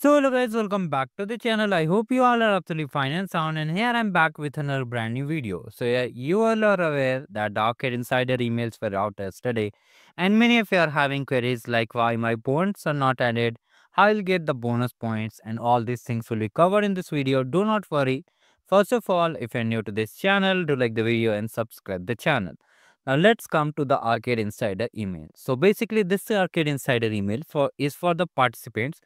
So hello guys, welcome back to the channel. I hope you all are absolutely fine and sound and here I'm back with another brand new video. So yeah, you all are aware that Arcade Insider emails were out yesterday and many of you are having queries like why my points are not added, how I'll get the bonus points and all these things will be covered in this video. Do not worry. First of all, if you're new to this channel, do like the video and subscribe the channel. Now let's come to the Arcade Insider email. So basically this Arcade Insider email for is for the participants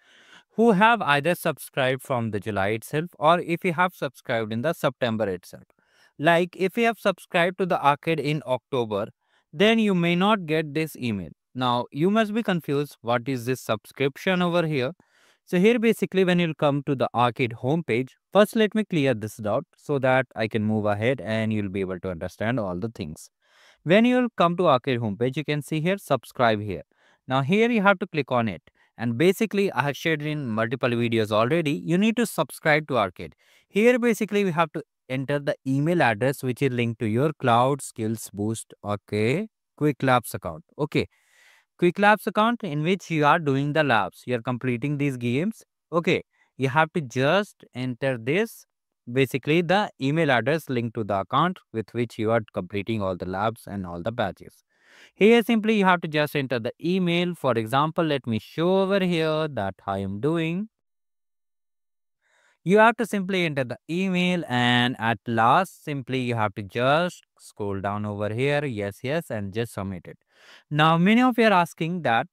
who have either subscribed from the July itself or if you have subscribed in the September itself. Like if you have subscribed to the arcade in October, then you may not get this email. Now you must be confused what is this subscription over here. So here basically when you come to the arcade homepage, first let me clear this doubt so that I can move ahead and you'll be able to understand all the things. When you'll come to arcade homepage, you can see here subscribe here. Now here you have to click on it and basically I have shared in multiple videos already. You need to subscribe to Arcade. Here basically we have to enter the email address which is linked to your Cloud Skills Boost okay Qwiklabs account. Okay. Qwiklabs account in which you are doing the labs. You are completing these games. Okay. You have to just enter this basically the email address linked to the account with which you are completing all the labs and all the badges. Here simply you have to just enter the email. For example, let me show over here that I am doing. You have to simply enter the email and at last simply you have to just scroll down over here. Yes, yes, and just submit it. Now many of you are asking that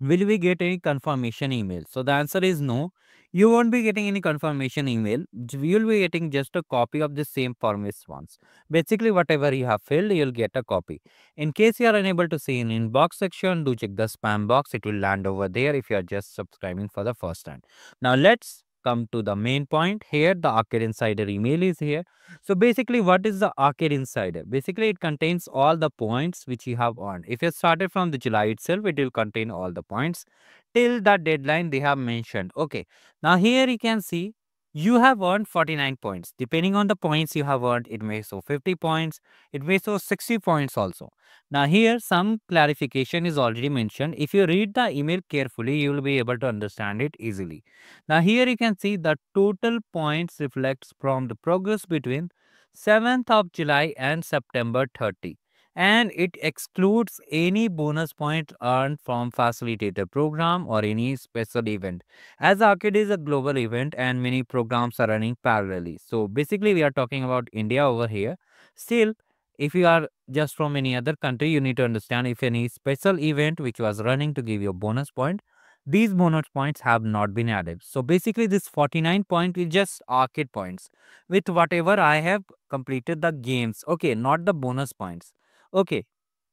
will we get any confirmation email? So the answer is no. You won't be getting any confirmation email. You'll be getting just a copy of the same format once. Basically, whatever you have filled, you'll get a copy. In case you are unable to see in inbox section, do check the spam box. It will land over there if you are just subscribing for the first time. Now let's come to the main point here the arcade insider email is here so basically what is the arcade insider basically it contains all the points which you have earned if you started from the july itself it will contain all the points till the deadline they have mentioned okay now here you can see you have earned 49 points. Depending on the points you have earned, it may show 50 points, it may show 60 points also. Now here some clarification is already mentioned. If you read the email carefully, you will be able to understand it easily. Now here you can see the total points reflects from the progress between 7th of July and September 30 and it excludes any bonus point earned from facilitator program or any special event. As arcade is a global event and many programs are running parallelly. So basically we are talking about india over here. Still if you are just from any other country you need to understand if any special event which was running to give you a bonus point these bonus points have not been added. So basically this 49 point is just arcade points with whatever i have completed the games. Okay not the bonus points Okay,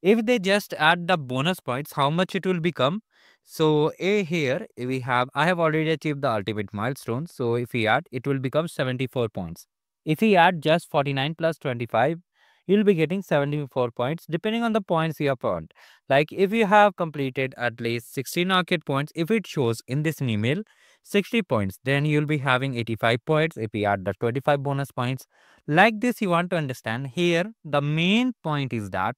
if they just add the bonus points, how much it will become? So a here we have, I have already achieved the ultimate milestone. So if we add, it will become 74 points. If we add just 49 plus 25, you'll be getting 74 points depending on the points you have earned. Like if you have completed at least 16 arcade points, if it shows in this email 60 points, then you'll be having 85 points if we add the 25 bonus points. Like this, you want to understand here, the main point is that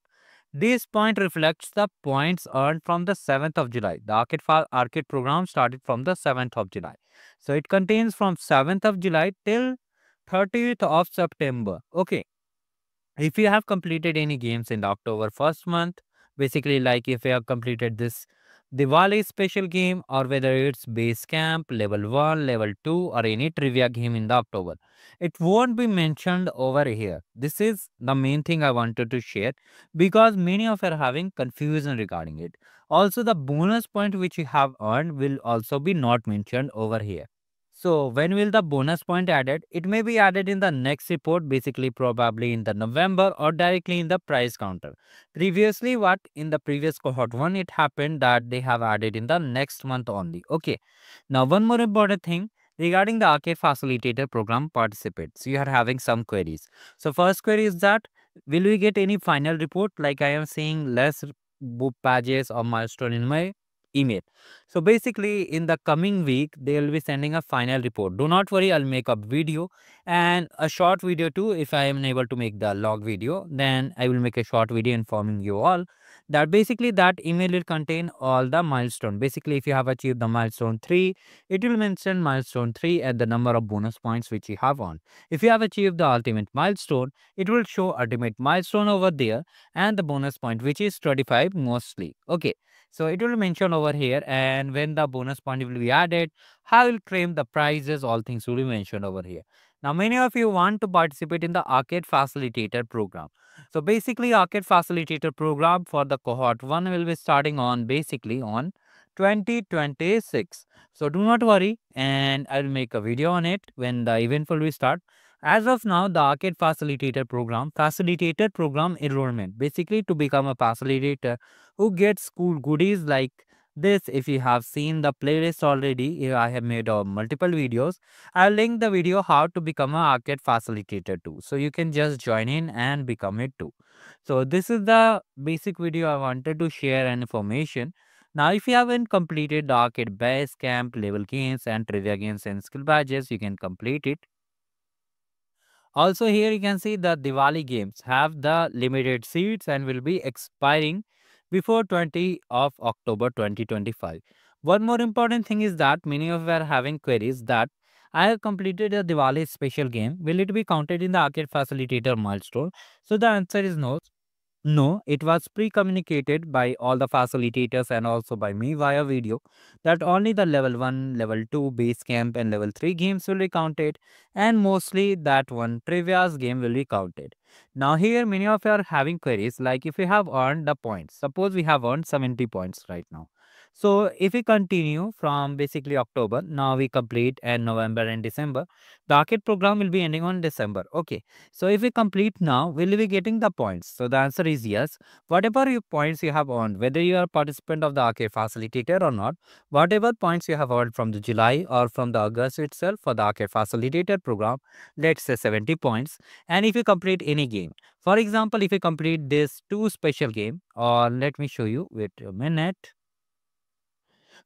this point reflects the points earned from the 7th of July. The arcade, arcade program started from the 7th of July. So it contains from 7th of July till 30th of September. Okay. If you have completed any games in the October first month, basically like if you have completed this Diwali special game or whether it's base camp, level 1, level 2 or any trivia game in the October. It won't be mentioned over here. This is the main thing I wanted to share because many of you are having confusion regarding it. Also the bonus point which you have earned will also be not mentioned over here. So when will the bonus point added? It may be added in the next report, basically probably in the November or directly in the price counter. Previously, what in the previous cohort one, it happened that they have added in the next month only. Okay. Now, one more important thing regarding the arcade facilitator program participants. You are having some queries. So first query is that will we get any final report like I am seeing less book pages or milestone in my email. So basically in the coming week, they will be sending a final report. Do not worry, I'll make a video and a short video too. If I am able to make the log video, then I will make a short video informing you all that basically that email will contain all the milestone basically if you have achieved the milestone 3 it will mention milestone 3 and the number of bonus points which you have on if you have achieved the ultimate milestone it will show ultimate milestone over there and the bonus point which is 25 mostly okay so it will mention over here and when the bonus point will be added how will claim the prizes all things will be mentioned over here. Now many of you want to participate in the arcade facilitator program. So basically arcade facilitator program for the cohort 1 will be starting on basically on 2026 so do not worry and i'll make a video on it when the event will be start as of now, the Arcade Facilitator program, facilitator program enrollment, basically to become a facilitator who gets cool goodies like this. If you have seen the playlist already, I have made uh, multiple videos. I'll link the video how to become an arcade facilitator too. So you can just join in and become it too. So this is the basic video I wanted to share and information. Now, if you haven't completed the arcade base camp level games and trivia games and skill badges, you can complete it also here you can see the Diwali games have the limited seats and will be expiring before 20 of October 2025. One more important thing is that many of you are having queries that I have completed a Diwali special game. Will it be counted in the arcade facilitator milestone? So the answer is no. No, it was pre-communicated by all the facilitators and also by me via video that only the level 1, level 2 base camp and level 3 games will be counted and mostly that one trivia's game will be counted. Now here many of you are having queries like if we have earned the points, suppose we have earned 70 points right now. So if we continue from basically October, now we complete and November and December, the arcade program will be ending on December. Okay. So if we complete now, will we be getting the points? So the answer is yes. Whatever you points you have earned, whether you are participant of the arcade facilitator or not, whatever points you have earned from the July or from the August itself for the arcade facilitator program, let's say 70 points. And if you complete any game, for example, if you complete this two special game or let me show you, wait a minute.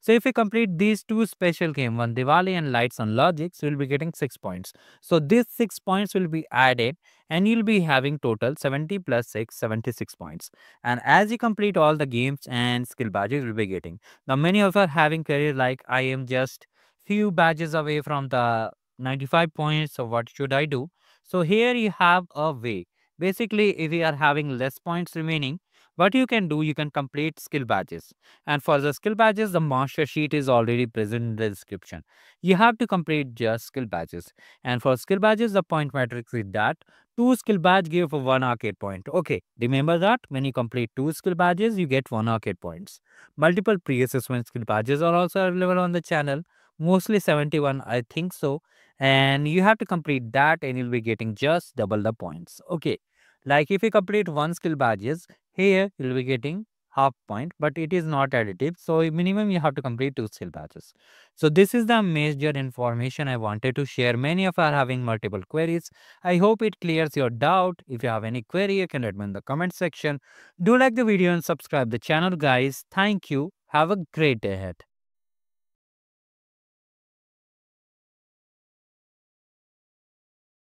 So if we complete these two special game, one Diwali and Lights on Logics, you'll be getting 6 points. So these 6 points will be added and you'll be having total 70 plus 6, 76 points. And as you complete all the games and skill badges, you'll be getting. Now many of us are having career like I am just few badges away from the 95 points. So what should I do? So here you have a way. Basically, if you are having less points remaining, what you can do, you can complete skill badges. And for the skill badges, the master sheet is already present in the description. You have to complete just skill badges. And for skill badges, the point matrix is that two skill badge give one arcade point. Okay, remember that when you complete two skill badges, you get one arcade points. Multiple pre-assessment skill badges are also available on the channel. Mostly 71, I think so. And you have to complete that and you'll be getting just double the points. Okay. Like if you complete one skill badges, here you'll be getting half point, but it is not additive. So minimum you have to complete two skill badges. So this is the major information I wanted to share. Many of are having multiple queries. I hope it clears your doubt. If you have any query, you can let me in the comment section. Do like the video and subscribe the channel guys. Thank you. Have a great day ahead.